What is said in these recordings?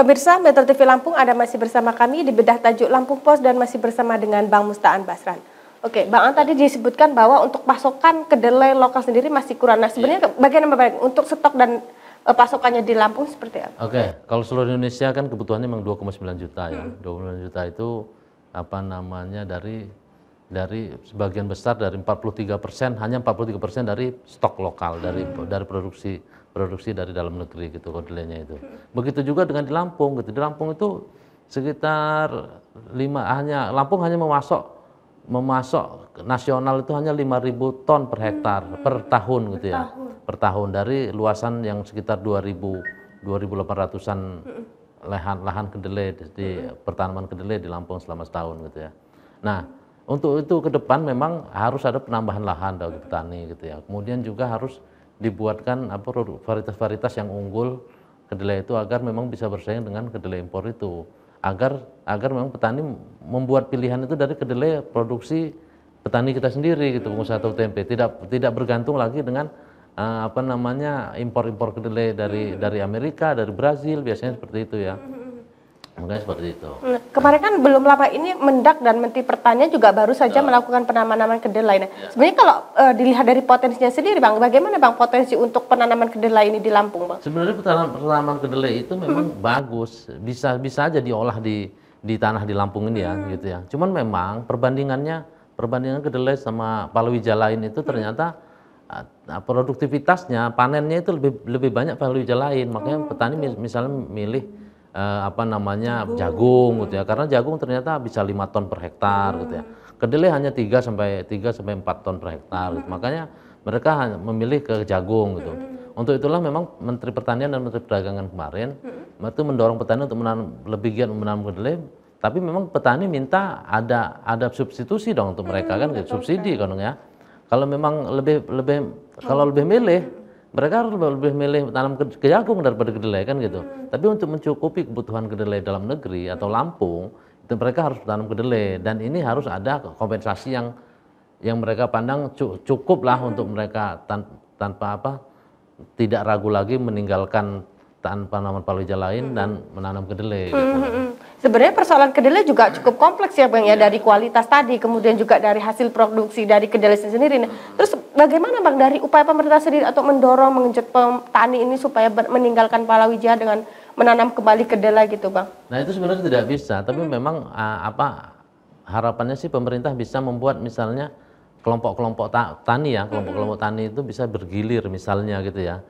Pemirsa Metro TV Lampung ada masih bersama kami di bedah tajuk Lampung Pos dan masih bersama dengan Bang Mustaan Basran. Oke, Bang An tadi disebutkan bahwa untuk pasokan kedelai lokal sendiri masih kurang. Nah, sebenarnya bagaimana Bang untuk stok dan uh, pasokannya di Lampung seperti apa? Oke, kalau seluruh Indonesia kan kebutuhannya memang 2,9 juta ya. Hmm. 2,9 juta itu apa namanya dari dari sebagian besar dari 43 persen hanya 43 persen dari stok lokal dari hmm. dari produksi produksi dari dalam negeri gitu kedelainya itu. Begitu juga dengan di Lampung gitu. Di Lampung itu sekitar lima hanya Lampung hanya memasok memasok nasional itu hanya 5.000 ton per hektar hmm. per tahun gitu ya. Tahun. Per tahun dari luasan yang sekitar 2.000 2.800-an hmm. lahan lahan kedelai di, di hmm. pertanaman kedelai di Lampung selama setahun gitu ya. Nah, untuk itu ke depan memang harus ada penambahan lahan bagi petani gitu ya. Kemudian juga harus dibuatkan apa varietas-varietas yang unggul kedelai itu agar memang bisa bersaing dengan kedelai impor itu. Agar agar memang petani membuat pilihan itu dari kedelai produksi petani kita sendiri gitu pengusaha tahu tempe. Tidak tidak bergantung lagi dengan uh, apa namanya impor-impor kedelai dari dari Amerika dari Brazil biasanya seperti itu ya Makanya seperti itu. Nah, kemarin kan belum lama ini Mendak dan Menteri Pertanian juga baru saja oh. melakukan penanaman kedelai. Nah, ya. sebenarnya kalau uh, dilihat dari potensinya sendiri, Bang, bagaimana Bang potensi untuk penanaman kedelai ini di Lampung, Bang? Sebenarnya penanaman, penanaman kedelai itu memang hmm. bagus, bisa bisa aja diolah di di tanah di Lampung ini ya, hmm. gitu ya. Cuman memang perbandingannya perbandingan kedelai sama palawija lain itu ternyata uh, produktivitasnya, panennya itu lebih lebih banyak palawija lain. Makanya oh, petani misalnya milih uh, apa namanya jagung. jagung gitu ya karena jagung ternyata bisa lima ton per hektar hmm. gitu ya kedelai hanya 3 sampai 3 sampai 4 ton per hektar gitu. makanya mereka hanya memilih ke jagung gitu hmm. untuk itulah memang Menteri Pertanian dan Menteri Perdagangan kemarin hmm. itu mendorong petani untuk menanam lebih giat menanam kedelai tapi memang petani minta ada ada substitusi dong untuk mereka kan gitu. subsidi kan ya kalau memang lebih lebih kalau lebih milih mereka harus lebih milih tanam ke, jagung daripada kedelai kan gitu. Hmm. Tapi untuk mencukupi kebutuhan kedelai dalam negeri atau Lampung, itu mereka harus tanam kedelai dan ini harus ada kompensasi yang yang mereka pandang cukup lah hmm. untuk mereka tan, tanpa apa tidak ragu lagi meninggalkan tanpa nama palawija lain hmm. dan menanam kedelai. Hmm. Gitu. Sebenarnya persoalan kedelai juga cukup kompleks ya bang ya dari kualitas tadi, kemudian juga dari hasil produksi dari kedelai sendiri. Nah, terus bagaimana bang dari upaya pemerintah sendiri atau mendorong mengejut petani ini supaya meninggalkan palawija dengan menanam kembali kedelai gitu bang? Nah itu sebenarnya tidak bisa, tapi memang uh, apa harapannya sih pemerintah bisa membuat misalnya kelompok-kelompok tani ya, kelompok-kelompok tani itu bisa bergilir misalnya gitu ya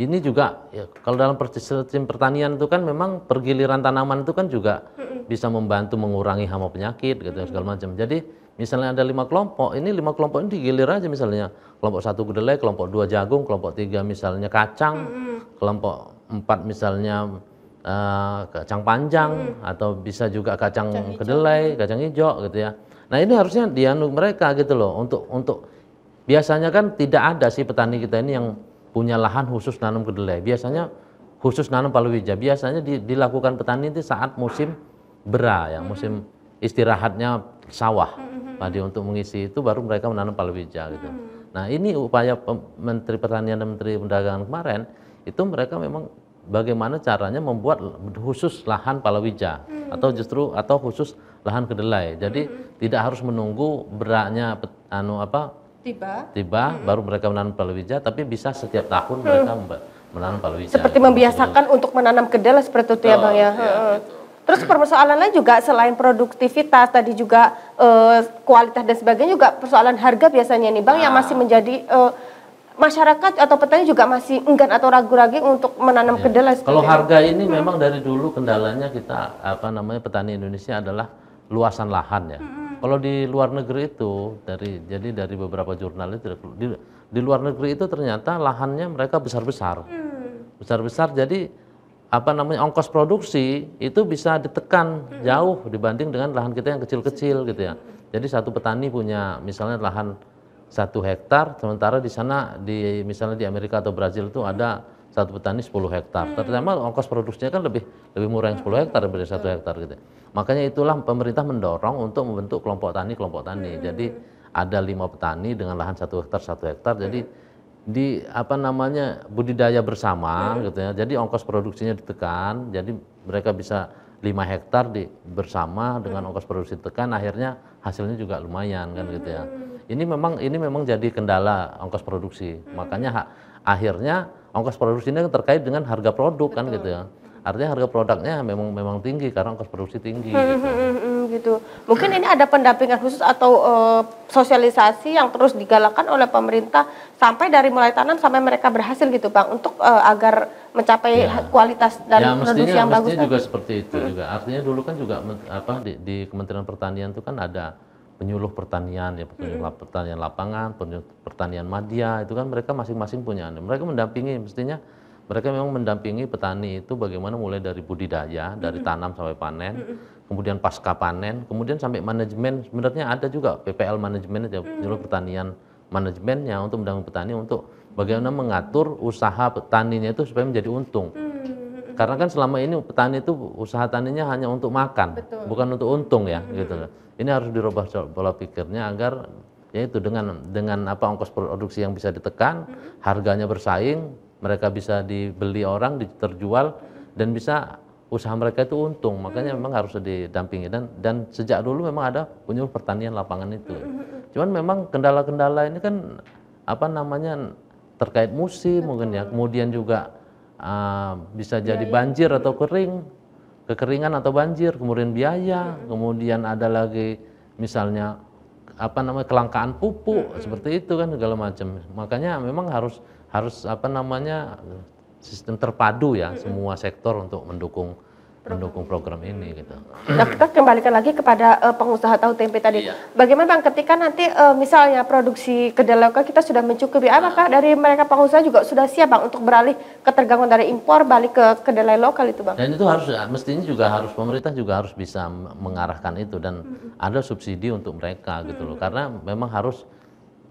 ini juga ya, kalau dalam sistem pertanian itu kan memang pergiliran tanaman itu kan juga bisa membantu mengurangi hama penyakit gitu segala macam. Jadi misalnya ada lima kelompok, ini lima kelompok ini digilir aja misalnya. Kelompok satu kedelai, kelompok dua jagung, kelompok tiga misalnya kacang, kelompok empat misalnya uh, kacang panjang atau bisa juga kacang, kacang kedelai, kacang hijau gitu ya. Nah ini harusnya dianu mereka gitu loh untuk untuk biasanya kan tidak ada sih petani kita ini yang punya lahan khusus nanam kedelai. Biasanya khusus nanam palawija. Biasanya di, dilakukan petani itu saat musim bera ya, musim istirahatnya sawah. Padi untuk mengisi itu baru mereka menanam palawija gitu. Nah, ini upaya Menteri Pertanian dan Menteri Perdagangan kemarin itu mereka memang bagaimana caranya membuat khusus lahan palawija atau justru atau khusus lahan kedelai. Jadi tidak harus menunggu beraknya anu apa tiba, tiba hmm. baru mereka menanam palawija, tapi bisa setiap tahun hmm. mereka menanam palawija. Seperti membiasakan untuk menanam kedelai seperti itu oh, ya bang ya. ya Terus persoalan lain juga selain produktivitas tadi juga uh, kualitas dan sebagainya juga persoalan harga biasanya nih bang nah. yang masih menjadi uh, masyarakat atau petani juga masih enggan atau ragu-ragu untuk menanam ya. kedelai. Kalau harga ini hmm. memang dari dulu kendalanya kita apa namanya petani Indonesia adalah luasan lahan ya. Hmm kalau di luar negeri itu dari jadi dari beberapa jurnal itu di, di luar negeri itu ternyata lahannya mereka besar-besar. Hmm. Besar-besar jadi apa namanya ongkos produksi itu bisa ditekan hmm. jauh dibanding dengan lahan kita yang kecil-kecil gitu ya. Jadi satu petani punya misalnya lahan satu hektar, sementara di sana di misalnya di Amerika atau Brazil itu ada satu petani 10 hektar. Hmm. Terutama ongkos produksinya kan lebih lebih murah yang 10 hektar daripada satu hektar gitu. Makanya itulah pemerintah mendorong untuk membentuk kelompok tani kelompok tani. Hmm. Jadi ada lima petani dengan lahan satu hektar satu hektar. Jadi di apa namanya budidaya bersama gitu ya. Jadi ongkos produksinya ditekan. Jadi mereka bisa 5 hektar di bersama dengan ongkos produksi tekan akhirnya hasilnya juga lumayan kan gitu ya. Ini memang ini memang jadi kendala ongkos produksi. Makanya akhirnya ongkos produksi ini terkait dengan harga produk kan gitu ya. Artinya harga produknya memang memang tinggi karena ongkos produksi tinggi. Hmm, gitu. hmm, hmm, hmm, gitu. Mungkin ini ada pendampingan khusus atau eh, sosialisasi yang terus digalakkan oleh pemerintah sampai dari mulai tanam sampai mereka berhasil gitu bang untuk eh, agar mencapai Ya. kualitas dan ya produksi mestinya, yang bagus. mestinya juga tadi. seperti itu juga. Artinya dulu kan juga apa di, di Kementerian Pertanian itu kan ada penyuluh pertanian ya penyuluh lap- pertanian lapangan, penyuluh pertanian media itu kan mereka masing-masing punya. Mereka mendampingi mestinya mereka memang mendampingi petani itu bagaimana mulai dari budidaya, dari tanam sampai panen, kemudian pasca panen, kemudian sampai manajemen. Sebenarnya ada juga PPL manajemen itu penyuluh pertanian manajemennya untuk mendampingi petani untuk bagaimana mengatur usaha petaninya itu supaya menjadi untung. Karena kan selama ini petani itu usaha taninya hanya untuk makan, bukan untuk untung ya, gitu loh. Ini harus dirubah pola pikirnya agar yaitu dengan dengan apa ongkos produksi yang bisa ditekan, harganya bersaing, mereka bisa dibeli orang, terjual dan bisa usaha mereka itu untung. Makanya memang harus didampingi. Dan dan sejak dulu memang ada penyuluh pertanian lapangan itu. Cuman memang kendala-kendala ini kan apa namanya terkait musim mungkin ya, kemudian juga ah, bisa jadi banjir atau kering, kekeringan atau banjir, kemudian biaya, kemudian ada lagi misalnya apa namanya kelangkaan pupuk seperti itu kan segala macam. Makanya memang harus harus apa namanya sistem terpadu ya semua sektor untuk mendukung mendukung program ini gitu. Nah, kita kembalikan lagi kepada eh, pengusaha tahu tempe tadi. Iya. Bagaimana bang ketika nanti eh, misalnya produksi kedelai lokal kita sudah mencukupi, apakah dari mereka pengusaha juga sudah siap bang untuk beralih ketergantungan dari impor balik ke kedelai lokal itu bang? Dan itu harus mestinya juga harus pemerintah juga harus bisa mengarahkan itu dan ada subsidi untuk mereka gitu loh. Karena memang harus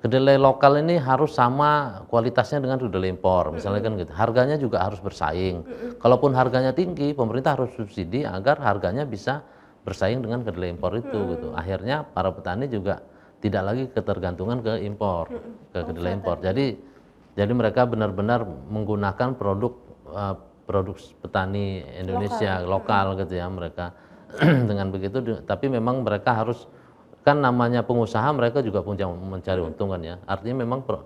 kedelai lokal ini harus sama kualitasnya dengan kedelai impor. Misalnya kan gitu. Harganya juga harus bersaing. Kalaupun harganya tinggi, pemerintah harus subsidi agar harganya bisa bersaing dengan kedelai impor itu gitu. Akhirnya para petani juga tidak lagi ketergantungan ke impor, ke kedelai impor. Jadi jadi mereka benar-benar menggunakan produk eh, produk petani Indonesia lokal, gitu ya mereka dengan begitu tapi memang mereka harus kan namanya pengusaha mereka juga punya mencari untung kan ya. Artinya memang pro-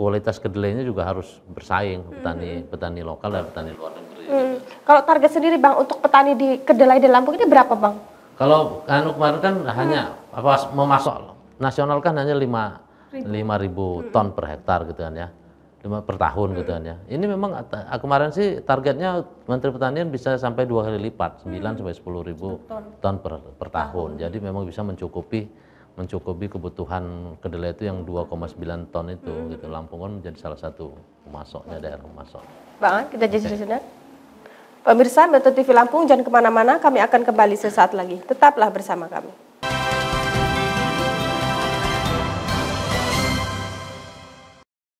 kualitas kedelainya juga harus bersaing petani petani lokal dan petani luar negeri. Hmm. Kalau target sendiri bang untuk petani di kedelai di Lampung ini berapa bang? kalau anu kemarin kan hanya apa memasok. Nasional kan hanya 5 ribu. ton per hektar gitu kan ya lima per tahun gitu kan ya. Ini memang ta- kemarin sih targetnya Menteri Pertanian bisa sampai dua kali lipat 9 sampai 10 ribu ton. per, per tahun. jadi memang bisa mencukupi mencukupi kebutuhan kedelai itu yang 2,9 ton itu gitu. Lampung kan menjadi salah satu pemasoknya daerah pemasok Bang, kita jadi sejenak. Pemirsa Metro TV Lampung jangan ke mana-mana, kami akan kembali sesaat lagi. Tetaplah bersama kami.